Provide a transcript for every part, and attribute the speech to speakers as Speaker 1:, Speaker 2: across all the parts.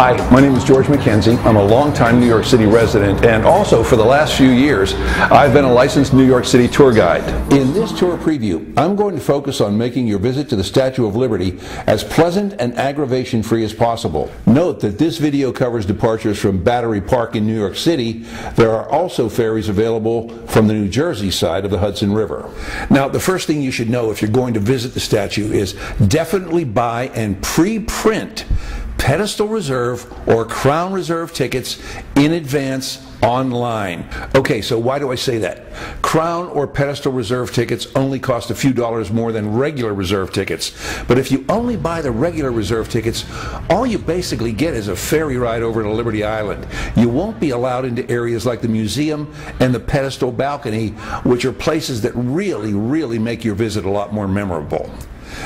Speaker 1: Hi, my name is George McKenzie. I'm a longtime New York City resident, and also for the last few years, I've been a licensed New York City tour guide. In this tour preview, I'm going to focus on making your visit to the Statue of Liberty as pleasant and aggravation free as possible. Note that this video covers departures from Battery Park in New York City. There are also ferries available from the New Jersey side of the Hudson River. Now, the first thing you should know if you're going to visit the statue is definitely buy and pre print pedestal reserve or crown reserve tickets in advance online. Okay, so why do I say that? Crown or pedestal reserve tickets only cost a few dollars more than regular reserve tickets. But if you only buy the regular reserve tickets, all you basically get is a ferry ride over to Liberty Island. You won't be allowed into areas like the museum and the pedestal balcony, which are places that really, really make your visit a lot more memorable.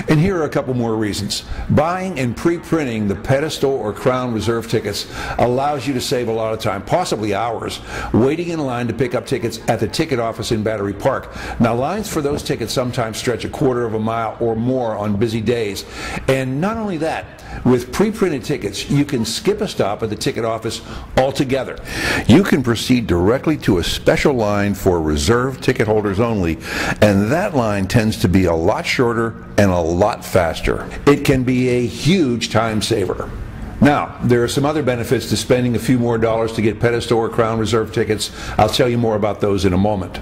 Speaker 1: And here are a couple more reasons. Buying and pre-printing the pedestal or crown reserve tickets allows you to save a lot of time, possibly hours, waiting in line to pick up tickets at the ticket office in Battery Park. Now lines for those tickets sometimes stretch a quarter of a mile or more on busy days. And not only that, with pre-printed tickets, you can skip a stop at the ticket office altogether. You can proceed directly to a special line for reserved ticket holders only, and that line tends to be a lot shorter and a lot faster. It can be a huge time saver. Now, there are some other benefits to spending a few more dollars to get pedestal or crown reserve tickets. I'll tell you more about those in a moment.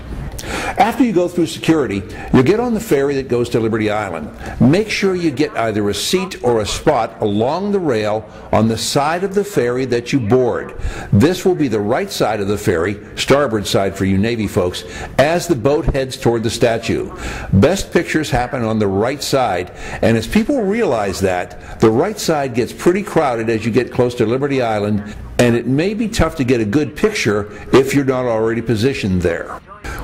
Speaker 1: After you go through security, you get on the ferry that goes to Liberty Island. Make sure you get either a seat or a spot along the rail on the side of the ferry that you board. This will be the right side of the ferry, starboard side for you Navy folks, as the boat heads toward the statue. Best pictures happen on the right side, and as people realize that, the right side gets pretty crowded as you get close to Liberty Island, and it may be tough to get a good picture if you're not already positioned there.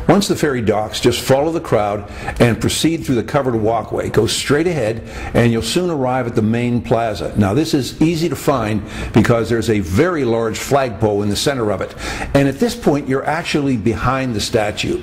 Speaker 1: Once the ferry docks, just follow the crowd and proceed through the covered walkway. Go straight ahead and you'll soon arrive at the main plaza. Now this is easy to find because there's a very large flagpole in the center of it. And at this point you're actually behind the statue.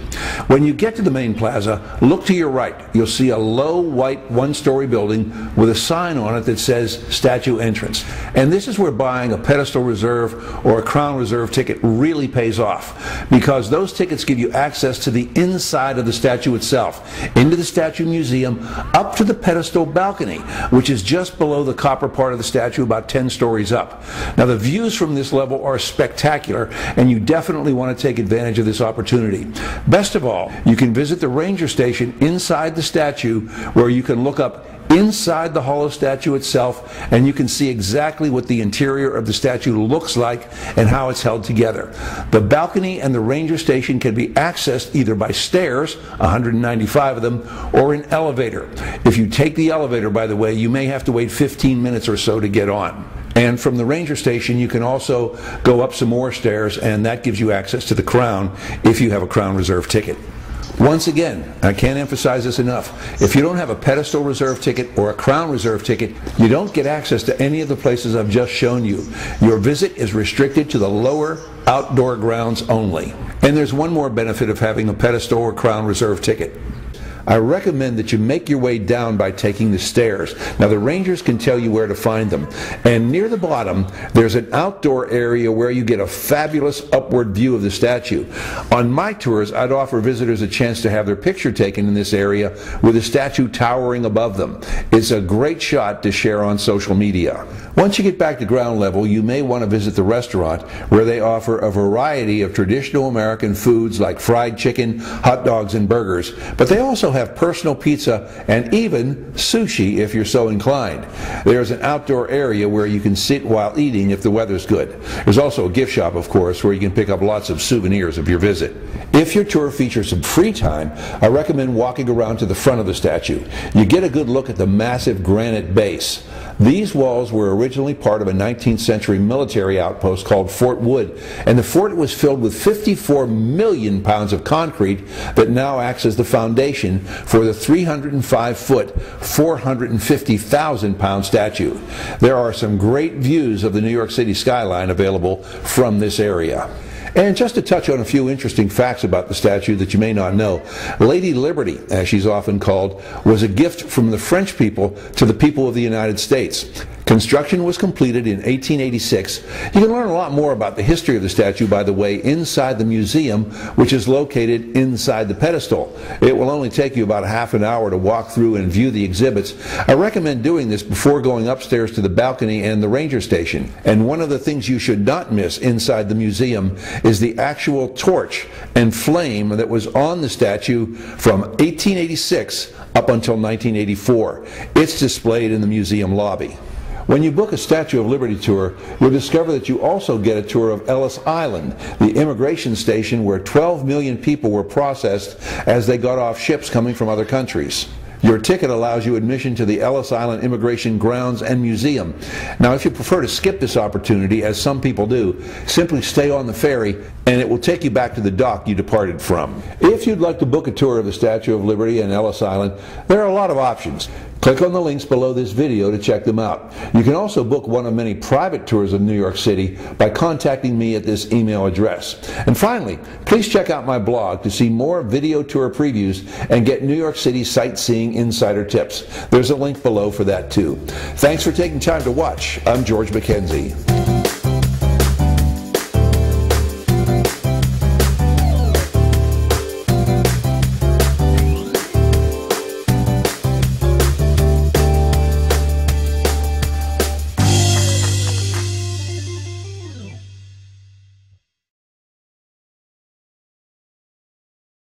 Speaker 1: When you get to the main plaza, look to your right. You'll see a low white one-story building with a sign on it that says statue entrance. And this is where buying a pedestal reserve or a crown reserve ticket really pays off because those tickets give you access access to the inside of the statue itself, into the statue museum, up to the pedestal balcony, which is just below the copper part of the statue, about 10 stories up. Now, the views from this level are spectacular, and you definitely want to take advantage of this opportunity. Best of all, you can visit the ranger station inside the statue where you can look up inside the hollow statue itself and you can see exactly what the interior of the statue looks like and how it's held together. The balcony and the ranger station can be accessed either by stairs, 195 of them, or an elevator. If you take the elevator, by the way, you may have to wait 15 minutes or so to get on. And from the ranger station, you can also go up some more stairs, and that gives you access to the Crown if you have a Crown Reserve ticket. Once again, I can't emphasize this enough. If you don't have a pedestal reserve ticket or a crown reserve ticket, you don't get access to any of the places I've just shown you. Your visit is restricted to the lower outdoor grounds only. And there's one more benefit of having a pedestal or crown reserve ticket. I recommend that you make your way down by taking the stairs. Now, the rangers can tell you where to find them. And near the bottom, there's an outdoor area where you get a fabulous upward view of the statue. On my tours, I'd offer visitors a chance to have their picture taken in this area with the statue towering above them. It's a great shot to share on social media. Once you get back to ground level, you may want to visit the restaurant where they offer a variety of traditional American foods like fried chicken, hot dogs, and burgers. But they also have personal pizza and even sushi if you're so inclined. There's an outdoor area where you can sit while eating if the weather's good. There's also a gift shop, of course, where you can pick up lots of souvenirs of your visit. If your tour features some free time, I recommend walking around to the front of the statue. You get a good look at the massive granite base. These walls were originally part of a 19th century military outpost called Fort Wood, and the fort was filled with 54 million pounds of concrete that now acts as the foundation for the 305 foot, 450,000 pound statue. There are some great views of the New York City skyline available from this area. And just to touch on a few interesting facts about the statue that you may not know, Lady Liberty, as she's often called, was a gift from the French people to the people of the United States. Construction was completed in 1886. You can learn a lot more about the history of the statue, by the way, inside the museum, which is located inside the pedestal. It will only take you about half an hour to walk through and view the exhibits. I recommend doing this before going upstairs to the balcony and the ranger station. And one of the things you should not miss inside the museum is the actual torch and flame that was on the statue from 1886 up until 1984. It's displayed in the museum lobby. When you book a Statue of Liberty tour, you'll discover that you also get a tour of Ellis Island, the immigration station where 12 million people were processed as they got off ships coming from other countries. Your ticket allows you admission to the Ellis Island Immigration Grounds and Museum. Now, if you prefer to skip this opportunity, as some people do, simply stay on the ferry and it will take you back to the dock you departed from. If you'd like to book a tour of the Statue of Liberty and Ellis Island, there are a lot of options. Click on the links below this video to check them out. You can also book one of many private tours of New York City by contacting me at this email address. And finally, please check out my blog to see more video tour previews and get New York City sightseeing insider tips. There's a link below for that too. Thanks for taking time to watch. I'm George McKenzie.